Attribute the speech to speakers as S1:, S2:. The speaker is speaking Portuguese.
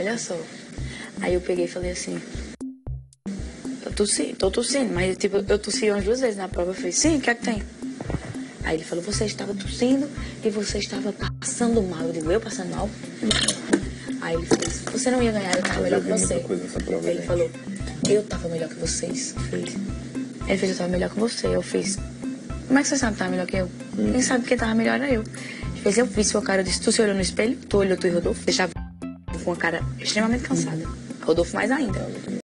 S1: olha só. Aí eu peguei e falei assim, eu tossi, tô tossindo, mas tipo, eu tossi umas duas vezes na prova. Eu falei, sim, o que é que tem? Aí ele falou, você estava tossindo e você estava passando mal. Eu digo, eu passando mal? Aí ele fez, você não ia ganhar, eu tava melhor que você.
S2: Prova,
S1: ele falou, eu tava melhor que vocês. Eu Fez. Ele fez, eu tava melhor que você. Eu fiz, como é que você sabe que tava melhor que eu? Quem sabe que tava melhor era eu. Ele fez, eu vi sua cara, eu disse, tu se olhou no espelho? Tu olhou tu e Rodolfo? Deixava com a cara extremamente cansada. Rodolfo mais ainda.